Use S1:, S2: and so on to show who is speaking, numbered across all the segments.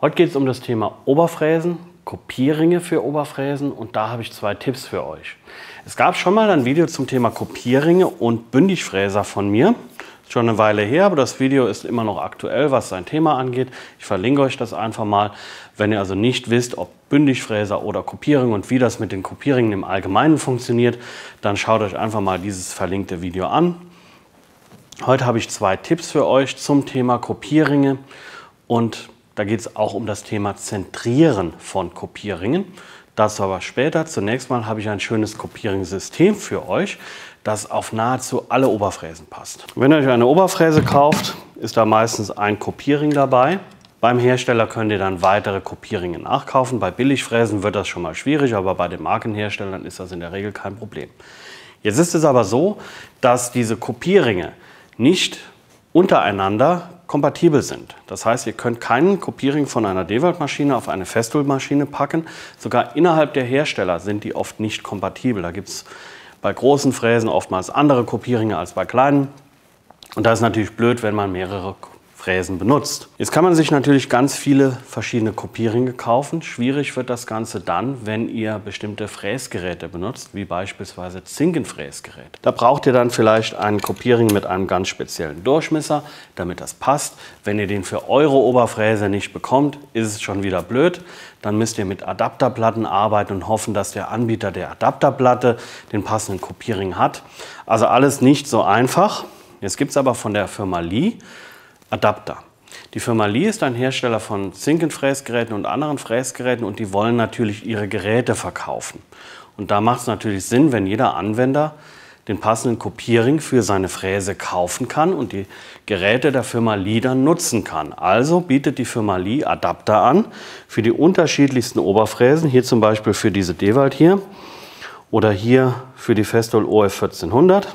S1: Heute geht es um das Thema Oberfräsen, Kopierringe für Oberfräsen und da habe ich zwei Tipps für euch. Es gab schon mal ein Video zum Thema Kopierringe und Bündigfräser von mir. Ist schon eine Weile her, aber das Video ist immer noch aktuell, was sein Thema angeht. Ich verlinke euch das einfach mal. Wenn ihr also nicht wisst, ob Bündigfräser oder Kopierringe und wie das mit den Kopierringen im Allgemeinen funktioniert, dann schaut euch einfach mal dieses verlinkte Video an. Heute habe ich zwei Tipps für euch zum Thema Kopierringe und da geht es auch um das Thema Zentrieren von Kopierringen. Dazu aber später. Zunächst mal habe ich ein schönes Kopieringssystem für euch, das auf nahezu alle Oberfräsen passt. Wenn ihr euch eine Oberfräse kauft, ist da meistens ein Kopierring dabei. Beim Hersteller könnt ihr dann weitere Kopierringe nachkaufen. Bei Billigfräsen wird das schon mal schwierig, aber bei den Markenherstellern ist das in der Regel kein Problem. Jetzt ist es aber so, dass diese Kopierringe nicht untereinander kompatibel sind. Das heißt, ihr könnt keinen Kopierring von einer Dewalt-Maschine auf eine Festool-Maschine packen. Sogar innerhalb der Hersteller sind die oft nicht kompatibel. Da gibt es bei großen Fräsen oftmals andere Kopierringe als bei kleinen. Und das ist natürlich blöd, wenn man mehrere Fräsen benutzt. Jetzt kann man sich natürlich ganz viele verschiedene Kopierringe kaufen. Schwierig wird das Ganze dann, wenn ihr bestimmte Fräsgeräte benutzt, wie beispielsweise Zinkenfräsgeräte. Da braucht ihr dann vielleicht einen Kopierring mit einem ganz speziellen Durchmesser, damit das passt. Wenn ihr den für eure Oberfräse nicht bekommt, ist es schon wieder blöd. Dann müsst ihr mit Adapterplatten arbeiten und hoffen, dass der Anbieter der Adapterplatte den passenden Kopierring hat. Also alles nicht so einfach. Jetzt gibt es aber von der Firma Lee Adapter. Die Firma Lee ist ein Hersteller von Zinkenfräsgeräten und anderen Fräsgeräten und die wollen natürlich ihre Geräte verkaufen. Und da macht es natürlich Sinn, wenn jeder Anwender den passenden Kopierring für seine Fräse kaufen kann und die Geräte der Firma Lee dann nutzen kann. Also bietet die Firma Lee Adapter an für die unterschiedlichsten Oberfräsen, hier zum Beispiel für diese Dewald hier oder hier für die Festool OF 1400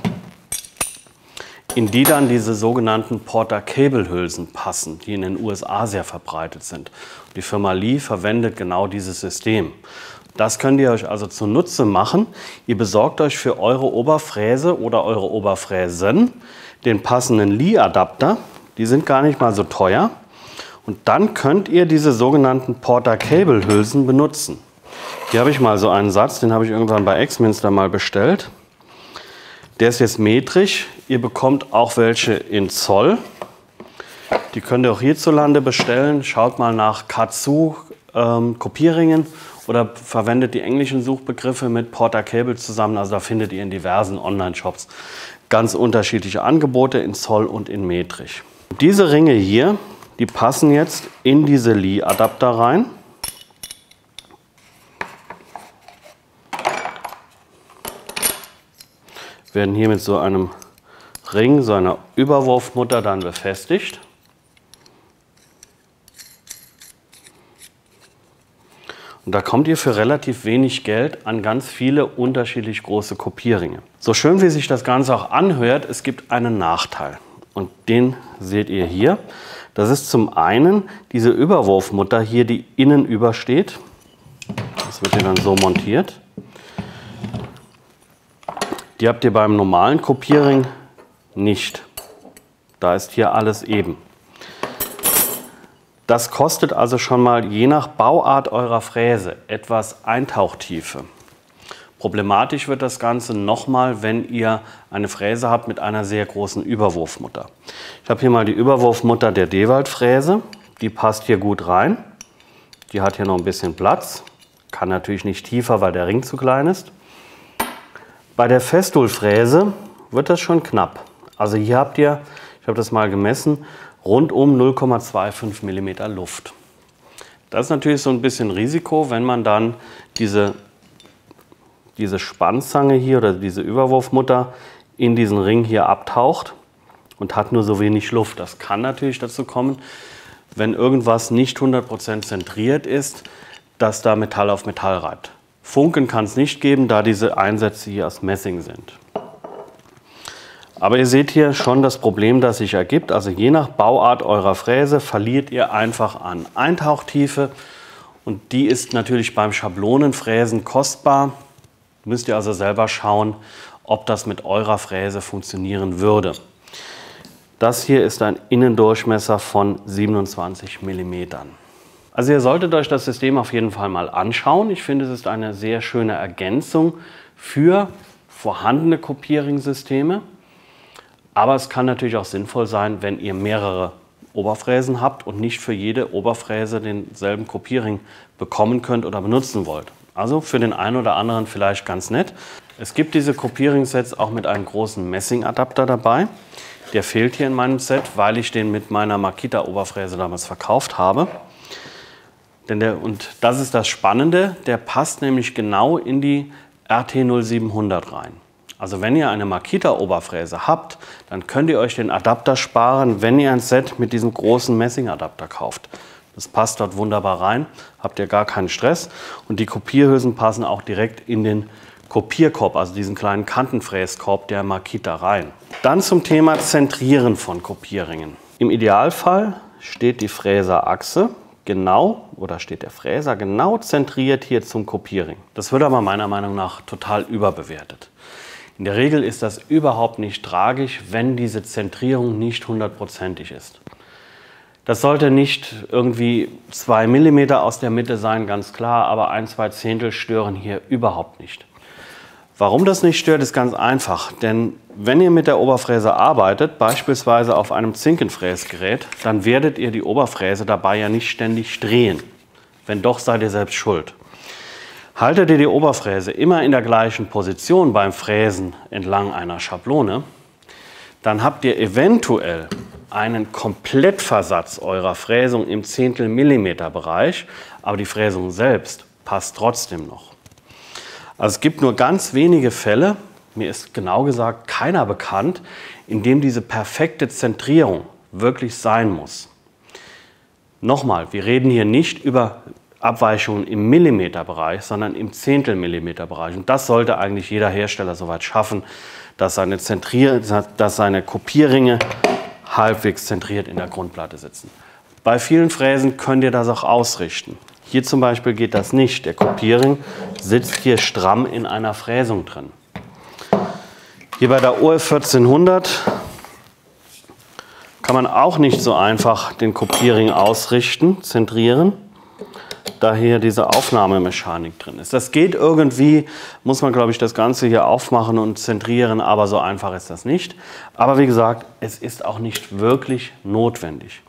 S1: in die dann diese sogenannten Porter-Cable-Hülsen passen, die in den USA sehr verbreitet sind. Die Firma Lee verwendet genau dieses System. Das könnt ihr euch also zunutze machen. Ihr besorgt euch für eure Oberfräse oder eure Oberfräsen den passenden Lee-Adapter. Die sind gar nicht mal so teuer. Und dann könnt ihr diese sogenannten Porter-Cable-Hülsen benutzen. Hier habe ich mal so einen Satz, den habe ich irgendwann bei Exminster mal bestellt. Der ist jetzt metrisch. Ihr bekommt auch welche in Zoll. Die könnt ihr auch hierzulande bestellen. Schaut mal nach Katsu ähm, Kopierringen oder verwendet die englischen Suchbegriffe mit Porter Cable zusammen. Also da findet ihr in diversen Online-Shops ganz unterschiedliche Angebote in Zoll und in metrisch. Diese Ringe hier, die passen jetzt in diese Lee-Adapter rein. werden hier mit so einem Ring, so einer Überwurfmutter dann befestigt. Und da kommt ihr für relativ wenig Geld an ganz viele unterschiedlich große Kopierringe. So schön wie sich das Ganze auch anhört, es gibt einen Nachteil. Und den seht ihr hier. Das ist zum einen diese Überwurfmutter hier, die innen übersteht. Das wird hier dann so montiert. Die habt ihr beim normalen Kopierring nicht. Da ist hier alles eben. Das kostet also schon mal je nach Bauart eurer Fräse etwas Eintauchtiefe. Problematisch wird das Ganze nochmal, wenn ihr eine Fräse habt mit einer sehr großen Überwurfmutter. Ich habe hier mal die Überwurfmutter der Dewald-Fräse. Die passt hier gut rein. Die hat hier noch ein bisschen Platz. Kann natürlich nicht tiefer, weil der Ring zu klein ist. Bei der Festool-Fräse wird das schon knapp. Also hier habt ihr, ich habe das mal gemessen, rundum 0,25 mm Luft. Das ist natürlich so ein bisschen Risiko, wenn man dann diese, diese Spannzange hier oder diese Überwurfmutter in diesen Ring hier abtaucht und hat nur so wenig Luft. Das kann natürlich dazu kommen, wenn irgendwas nicht 100% zentriert ist, dass da Metall auf Metall reibt. Funken kann es nicht geben, da diese Einsätze hier aus Messing sind. Aber ihr seht hier schon das Problem, das sich ergibt. Also je nach Bauart eurer Fräse verliert ihr einfach an Eintauchtiefe. Und die ist natürlich beim Schablonenfräsen kostbar. Müsst ihr also selber schauen, ob das mit eurer Fräse funktionieren würde. Das hier ist ein Innendurchmesser von 27 mm. Also ihr solltet euch das System auf jeden Fall mal anschauen. Ich finde, es ist eine sehr schöne Ergänzung für vorhandene Kopieringssysteme. Aber es kann natürlich auch sinnvoll sein, wenn ihr mehrere Oberfräsen habt und nicht für jede Oberfräse denselben Kopierring bekommen könnt oder benutzen wollt. Also für den einen oder anderen vielleicht ganz nett. Es gibt diese Kopieringssets auch mit einem großen Messingadapter dabei. Der fehlt hier in meinem Set, weil ich den mit meiner Makita-Oberfräse damals verkauft habe. Denn der, und das ist das Spannende, der passt nämlich genau in die RT0700 rein. Also wenn ihr eine Makita-Oberfräse habt, dann könnt ihr euch den Adapter sparen, wenn ihr ein Set mit diesem großen Messingadapter kauft. Das passt dort wunderbar rein, habt ihr gar keinen Stress. Und die Kopierhülsen passen auch direkt in den Kopierkorb, also diesen kleinen Kantenfräskorb der Makita rein. Dann zum Thema Zentrieren von Kopierringen. Im Idealfall steht die Fräserachse genau oder steht der Fräser genau zentriert hier zum Kopierring. Das wird aber meiner Meinung nach total überbewertet. In der Regel ist das überhaupt nicht tragisch, wenn diese Zentrierung nicht hundertprozentig ist. Das sollte nicht irgendwie zwei Millimeter aus der Mitte sein, ganz klar, aber ein, zwei Zehntel stören hier überhaupt nicht. Warum das nicht stört, ist ganz einfach. Denn wenn ihr mit der Oberfräse arbeitet, beispielsweise auf einem Zinkenfräsgerät, dann werdet ihr die Oberfräse dabei ja nicht ständig drehen. Wenn doch, seid ihr selbst schuld. Haltet ihr die Oberfräse immer in der gleichen Position beim Fräsen entlang einer Schablone, dann habt ihr eventuell einen Komplettversatz eurer Fräsung im Zehntel Millimeter Bereich, aber die Fräsung selbst passt trotzdem noch. Also es gibt nur ganz wenige Fälle, mir ist genau gesagt keiner bekannt, in dem diese perfekte Zentrierung wirklich sein muss. Nochmal, wir reden hier nicht über Abweichungen im Millimeterbereich, sondern im Zehntelmillimeterbereich. Und das sollte eigentlich jeder Hersteller soweit schaffen, dass seine, Zentrier dass seine Kopierringe halbwegs zentriert in der Grundplatte sitzen. Bei vielen Fräsen könnt ihr das auch ausrichten. Hier zum Beispiel geht das nicht. Der Kopierring sitzt hier stramm in einer Fräsung drin. Hier bei der OF 1400 kann man auch nicht so einfach den Kopierring ausrichten, zentrieren, da hier diese Aufnahmemechanik drin ist. Das geht irgendwie, muss man glaube ich das Ganze hier aufmachen und zentrieren, aber so einfach ist das nicht. Aber wie gesagt, es ist auch nicht wirklich notwendig.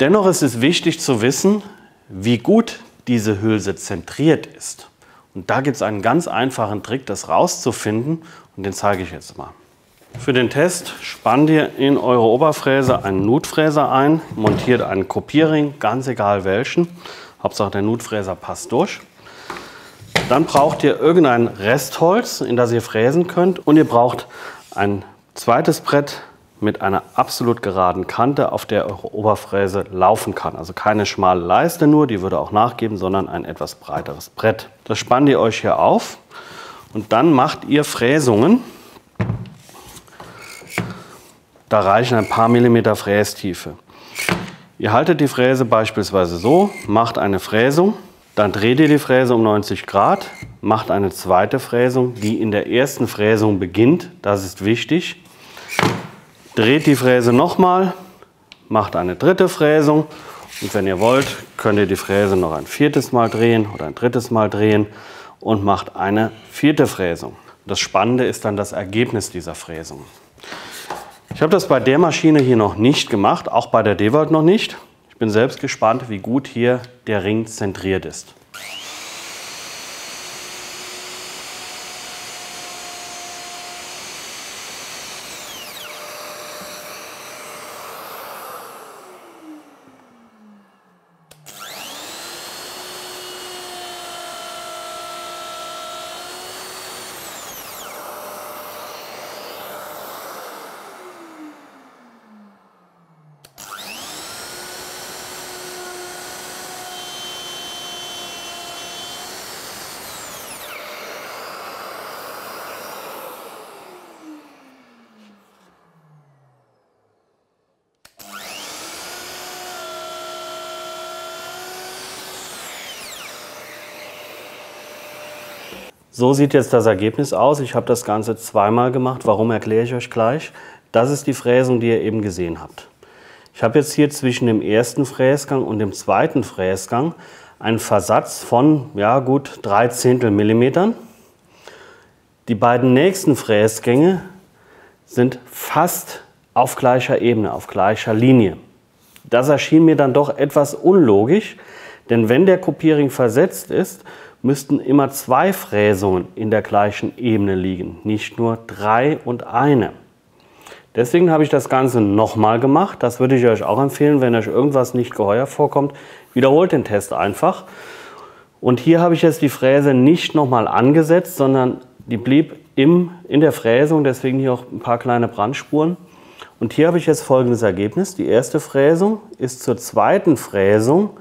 S1: Dennoch ist es wichtig zu wissen, wie gut diese Hülse zentriert ist. Und da gibt es einen ganz einfachen Trick, das rauszufinden und den zeige ich jetzt mal. Für den Test spannt ihr in eure Oberfräse einen Nutfräser ein, montiert einen Kopierring, ganz egal welchen. Hauptsache der Nutfräser passt durch. Dann braucht ihr irgendein Restholz, in das ihr fräsen könnt und ihr braucht ein zweites Brett mit einer absolut geraden Kante, auf der eure Oberfräse laufen kann. Also keine schmale Leiste nur, die würde auch nachgeben, sondern ein etwas breiteres Brett. Das spannt ihr euch hier auf und dann macht ihr Fräsungen. Da reichen ein paar Millimeter Frästiefe. Ihr haltet die Fräse beispielsweise so, macht eine Fräsung, dann dreht ihr die Fräse um 90 Grad, macht eine zweite Fräsung, die in der ersten Fräsung beginnt. Das ist wichtig. Dreht die Fräse nochmal, macht eine dritte Fräsung und wenn ihr wollt, könnt ihr die Fräse noch ein viertes Mal drehen oder ein drittes Mal drehen und macht eine vierte Fräsung. Das Spannende ist dann das Ergebnis dieser Fräsung. Ich habe das bei der Maschine hier noch nicht gemacht, auch bei der Dewald noch nicht. Ich bin selbst gespannt, wie gut hier der Ring zentriert ist. So sieht jetzt das Ergebnis aus. Ich habe das Ganze zweimal gemacht. Warum erkläre ich euch gleich. Das ist die Fräsung, die ihr eben gesehen habt. Ich habe jetzt hier zwischen dem ersten Fräsgang und dem zweiten Fräsgang einen Versatz von ja, gut 3 Zehntel Millimetern. Die beiden nächsten Fräsgänge sind fast auf gleicher Ebene, auf gleicher Linie. Das erschien mir dann doch etwas unlogisch, denn wenn der Kopierring versetzt ist, müssten immer zwei Fräsungen in der gleichen Ebene liegen, nicht nur drei und eine. Deswegen habe ich das Ganze nochmal gemacht. Das würde ich euch auch empfehlen, wenn euch irgendwas nicht geheuer vorkommt. Wiederholt den Test einfach. Und hier habe ich jetzt die Fräse nicht nochmal angesetzt, sondern die blieb im, in der Fräsung, deswegen hier auch ein paar kleine Brandspuren. Und hier habe ich jetzt folgendes Ergebnis. Die erste Fräsung ist zur zweiten Fräsung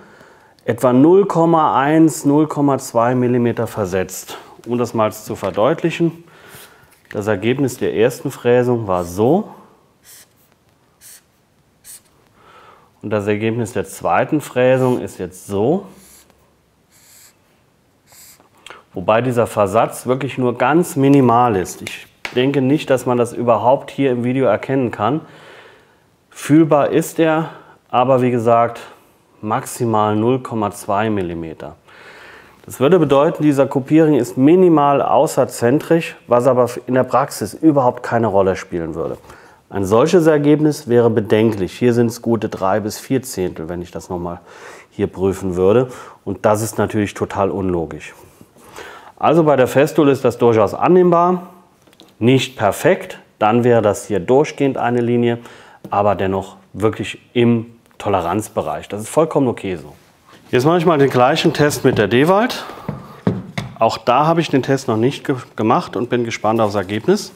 S1: etwa 0,1, 0,2 mm versetzt. Um das mal zu verdeutlichen, das Ergebnis der ersten Fräsung war so. Und das Ergebnis der zweiten Fräsung ist jetzt so. Wobei dieser Versatz wirklich nur ganz minimal ist. Ich denke nicht, dass man das überhaupt hier im Video erkennen kann. Fühlbar ist er, aber wie gesagt, maximal 0,2 mm. Das würde bedeuten, dieser Kopierring ist minimal außerzentrisch, was aber in der Praxis überhaupt keine Rolle spielen würde. Ein solches Ergebnis wäre bedenklich. Hier sind es gute drei bis vier Zehntel, wenn ich das nochmal hier prüfen würde. Und das ist natürlich total unlogisch. Also bei der Festool ist das durchaus annehmbar, nicht perfekt, dann wäre das hier durchgehend eine Linie, aber dennoch wirklich im Toleranzbereich. Das ist vollkommen okay so. Jetzt mache ich mal den gleichen Test mit der Dewald. Auch da habe ich den Test noch nicht ge gemacht und bin gespannt aufs Ergebnis.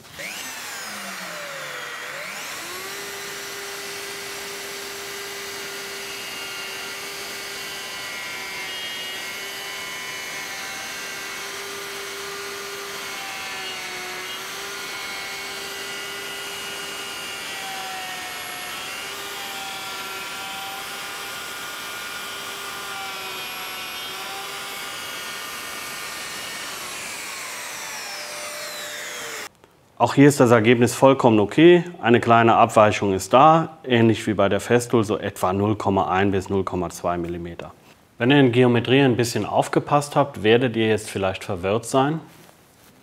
S1: Auch hier ist das Ergebnis vollkommen okay. Eine kleine Abweichung ist da, ähnlich wie bei der Festool, so etwa 0,1 bis 0,2 mm. Wenn ihr in Geometrie ein bisschen aufgepasst habt, werdet ihr jetzt vielleicht verwirrt sein.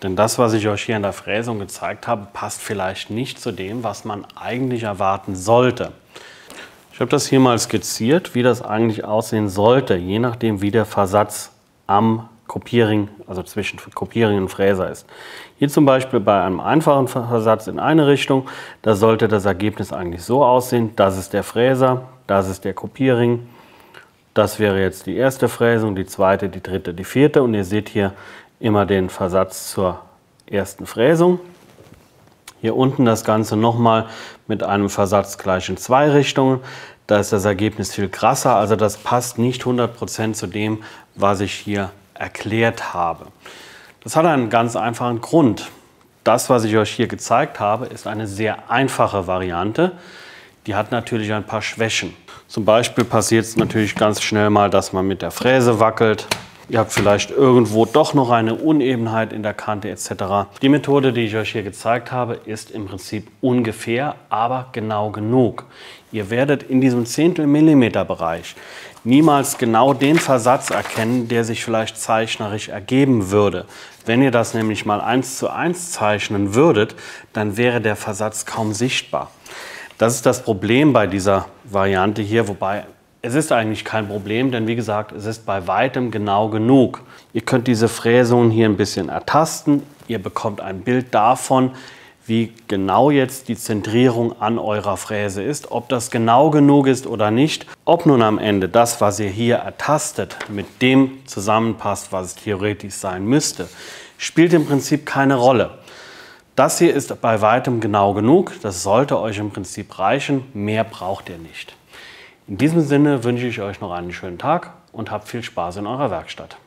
S1: Denn das, was ich euch hier in der Fräsung gezeigt habe, passt vielleicht nicht zu dem, was man eigentlich erwarten sollte. Ich habe das hier mal skizziert, wie das eigentlich aussehen sollte, je nachdem wie der Versatz am Kopierring, also zwischen Kopierring und Fräser ist. Hier zum Beispiel bei einem einfachen Versatz in eine Richtung, da sollte das Ergebnis eigentlich so aussehen, das ist der Fräser, das ist der Kopierring, das wäre jetzt die erste Fräsung, die zweite, die dritte, die vierte und ihr seht hier immer den Versatz zur ersten Fräsung. Hier unten das Ganze nochmal mit einem Versatz gleich in zwei Richtungen. Da ist das Ergebnis viel krasser, also das passt nicht 100% zu dem, was ich hier erklärt habe. Das hat einen ganz einfachen Grund. Das, was ich euch hier gezeigt habe, ist eine sehr einfache Variante. Die hat natürlich ein paar Schwächen. Zum Beispiel passiert es natürlich ganz schnell mal, dass man mit der Fräse wackelt. Ihr habt vielleicht irgendwo doch noch eine Unebenheit in der Kante etc. Die Methode, die ich euch hier gezeigt habe, ist im Prinzip ungefähr, aber genau genug. Ihr werdet in diesem Zehntel Millimeter Bereich niemals genau den Versatz erkennen, der sich vielleicht zeichnerisch ergeben würde. Wenn ihr das nämlich mal eins zu eins zeichnen würdet, dann wäre der Versatz kaum sichtbar. Das ist das Problem bei dieser Variante hier, wobei es ist eigentlich kein Problem, denn wie gesagt, es ist bei weitem genau genug. Ihr könnt diese Fräsungen hier ein bisschen ertasten. Ihr bekommt ein Bild davon, wie genau jetzt die Zentrierung an eurer Fräse ist, ob das genau genug ist oder nicht, ob nun am Ende das, was ihr hier ertastet, mit dem zusammenpasst, was es theoretisch sein müsste, spielt im Prinzip keine Rolle. Das hier ist bei weitem genau genug, das sollte euch im Prinzip reichen, mehr braucht ihr nicht. In diesem Sinne wünsche ich euch noch einen schönen Tag und habt viel Spaß in eurer Werkstatt.